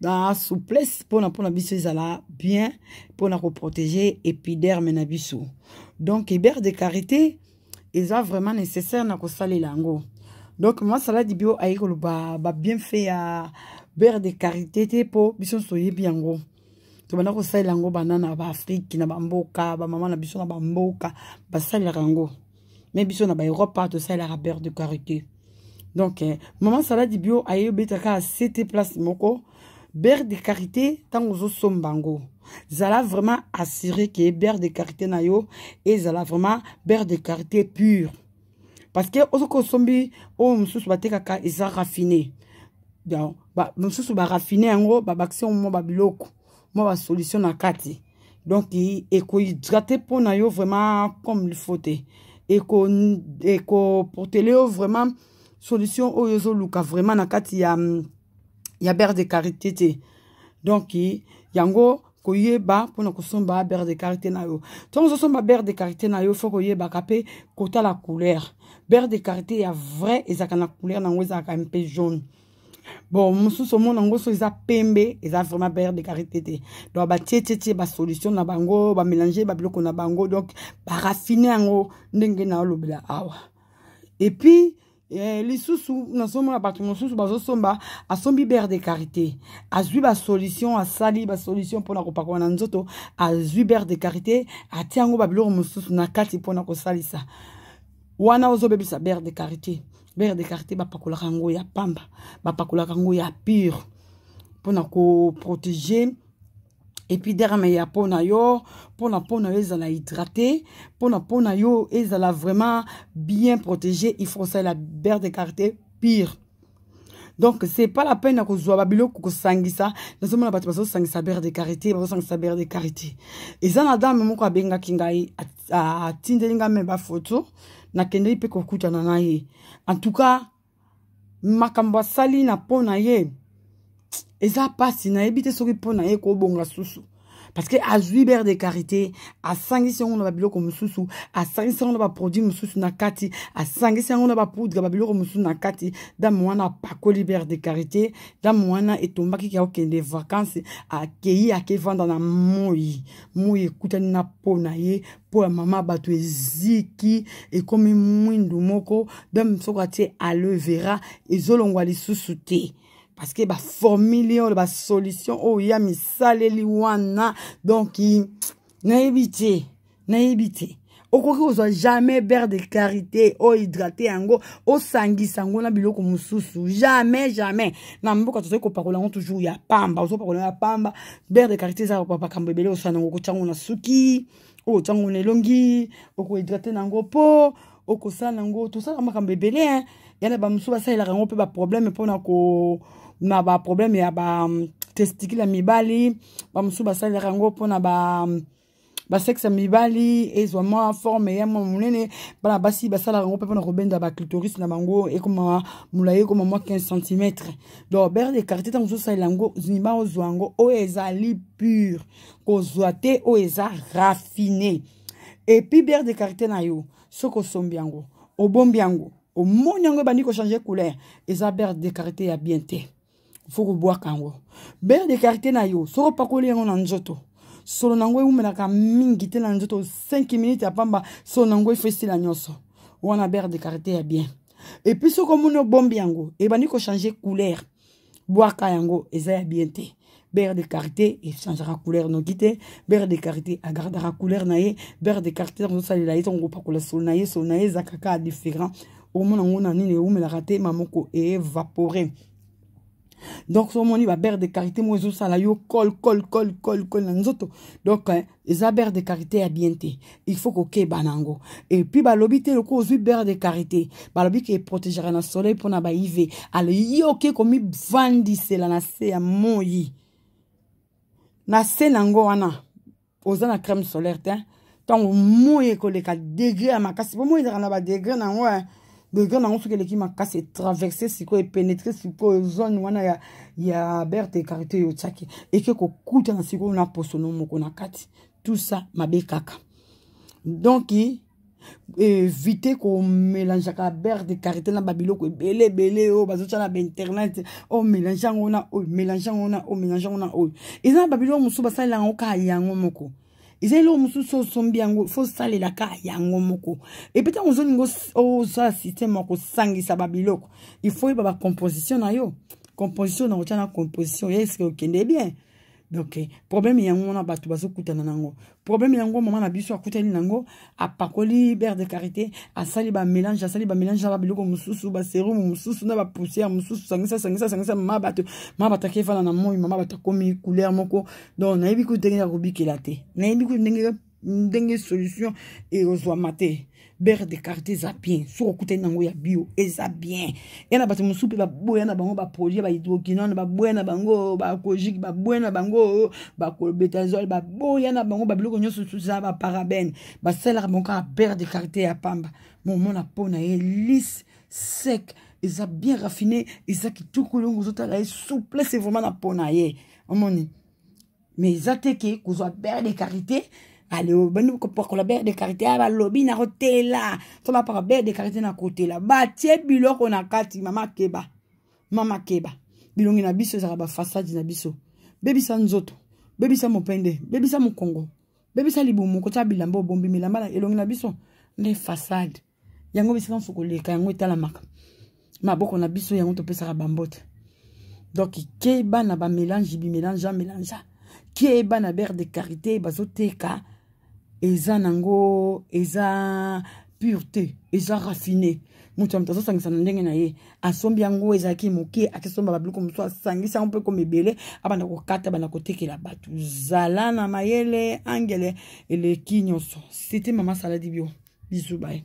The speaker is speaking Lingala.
na souplesse mpona mpona biso ezala bien mpona koprotege epiderme na biso donc eber de carité eza vraiment nécessaire na kosalela yango donc mama saladi bio aye koloba babienfait ya bere de carité te mpo biso nyonso toyebi yango tobanda kosalela yango bana na baafrike na bamboka bamama na biso na bamboka basalelaka yango me biso na baeurope par tosalelaka beurre de karité donc eh, mama saladi bio aye obeta kaka sete place moko beurre de karité ntango ozosomba yango zala vraiment assuré ke beurre de karité na yo ezala vraiment beurre de karité pure parce que ozoki osombi oyo oh, mosusu batekaka eza raffine donc mosusu baraffine yango babakisi yango mwa babiloko ba mwa ba solution na kati donc ekohydrate mpo na yo vraiment comme il faut te ekoportele yo vraiment solution oyo ozoluka vraiment na kati ya ya bere de carité te donc yango koyeba mpona kosomba bere de carité na yo ntango ozosomba bere de carité na yo fo koyebaka mpe kotala couleur bere de carité ya vrai ezalaka na couleur na yango ezalaka mpe jaune bon mosusu omona yango so eza pembe eza vraiment bere de carité te donc batietetie basolution na bango bamélange babiloko na bango donc barafine yango ndenge na olobela awa epuis eh, lisusu nazomona bato mosusu bazosomba asombi bere de carité azwi basolution asali basolution mpona kopakola na nzoto azwi bere de carité atia yango babiloko mosusu na kati mpona kosalisa wana ozobebisa bere de carité beurre de karité bapakolaka yango ya pamba bapakolaka yango ya pure mpo na koprotege epiderme ya po na yo mpo na po na yo ezala hydrate mpo na po na yo ezala vraiment bien protege il faut kosalela beurre de karité pure donc c'est pas la peine ya kozwa babiloko kosangisa nazomona bato bazosangisa beurre de karité bazosangisa beurre de karité eza na dame moko abengaki ngai atindeli nga me bafoto nakendeli mpe kokutana na ye en tout cas makambo asali na mpo na ye eza mpasi nayebi te soki mpo na ye kobonga susu parce que azwi bere de karité asangisi yango na babiloko mosusu asangisi yango na baproduit mosusu na kati asangisi yango na bapoudre babiloko mosusu na kati dame wana apakoli bere de karité dame wana etombaki kakokende vacanse akei akevanda na moi moi ekutani na po na ye po ya mama bato eziki ekomi mwindu moko dame soko atie aloe vera ezolongwa lisusu te parce que baformule oyo basolution oyo ya misaleli wana donk nayebi te nayebi te okoki kozwa jamais beurre de clarité ohydrate yango osangisa yango na biloko mosusu jamais jamais na mboka tozali kopakola yango toujours ya pamba ozopakola ya pamba beurre de clarité eza makambo ebele osala nango okotya yango na suki okotya yango na elongi okohydrate na yango mpo okosala nango tosala makambo ebele eh. ya na bamosusu basalelaka yango mpe baproblème mpona ko na baproblème ya batestikile ya mibali bamosusu basalelaka yango mpona ba, ba basexe mibali ezwa mwa forme ya mwa monene bana basi basalaka yango mpe mpona kobenda baclitoris na bango ekoma molai ekoma mwa 15 cm donc bere de quartier ntango ozosalela yango zima ozwa yango oyo ezali pure kozwa te oyo eza raffine epuis bere de quartier na yo soki osombi yango obombi yango omoni yango ebandi kochange couleur eza bere de quartier ya bien te faut kobwaka yango bere de karite na yo soki opakoli yango na nzoto solo na yango ewumelaka mingi te na nzoto 5 minute ya pamba solo na yango efesila nyonso wana bere de karite ya bien epuis soki omoni obombi yango ebandi kochange couleur bwaka yango eza ya bien te beurre de carité echangera couleur noki te beurre de carité agardaka couleur na ye beurre de carité ntango ozosalela ye ntango kopakola solo na ye solo na ye eza kaka différent omona yango na nini eumelaka te ma moko evapore donc so omoni babeurre de carité moko ezosala yo col col col col col na nzoto donc eh, eza beurre de karité ya bien te il faut kokeba na yango epuis balobi te lokola ozwi beurre de karité balobi ke eprotegaka na soleil mpo na baiv alo ye oke komivandisela na se ya moi na se na yango wana oza na crème solaire te ntango moi ekoleka degre ya makasi mpo moi ezalaka na badegre na yango degre nango soki eleki makasi etraverse sikoyo epenetre sikoyo zone wana ya, ya berte ekarite yo otyaki eke kokutana sikoyo na posono moko na kati tout ça mabe kaka donc evite eh, komelangeaka bere de karité na babiloko ebele ebele oyo bazotya na bainternet oyo oh, melange yango na oyo melange yango na oyo melange yango na oyo eza na babiloko mosusu basalelaka yango kaka yango moko eza eloko mosusu osombi yango fo osalelaka yango moko epuis ntango ozolinga osala systeme ya kosangisa babiloko il faut oyeba bacomposition na yo composition na otya na composition ya eske okende bien donc problème yango wana bato bazokutana nango problème yango mama na biso akutani nango apakoli beurre de karité asali bamélange asali bamélange na babiloko mosusu baserumu mosusu na bapoussière mosusu sangisa sangisa sangisa mama bato mama bato akefana na moi mama bato akomi couleur moko donc nayebi kutu ndenge ya kobikela te nayebi kutu ndenge ndenge solution ekozwama te beurre de karité eza bien soki okutani yango ya bio eza bien ya na bato mosusu mpe baboya na bango baprojet bahydroquinone baboya na bango bacogique baboya na bango bacolbetazole baboya na bango babiloko nyonso tuza baparabene basalaka bango kaka pere de quartier ya pamba momona mpo na ye lise sec eza bien raffine eza kitoko elongo ozotala ye souple c'est vraiment na mpo na ye omoni mais eza te ke kozwa beurre de karité alobani kopakola beurre de karité ya balobi na kotela to bapaka beurre de karité na kotela batie biloko na kati mama keba mama keba bilongi na biso ezalaka bafasadi na biso bebisa nzoto bebisa mopende bebisa mokongo bebisa libumu kotya bilamba obombi milamba elongi na biso nde fasade yango bisika mosusu koleka yango etalamaka maboko na biso yango topesaka bambote donc keba na bamelange bimelange amelange keba na bere de karité bazoteka eza nango eza pure te eza raffine moto ya moto azosangisa na ndenge na ye asombi yango ezalaki moke akisomba babiloko mosusu asangisi yango mpo ekoma ebele abanda kokata banda kotekela bato zala na mayele angele eleki nyonso site mama saladi bio bizu baye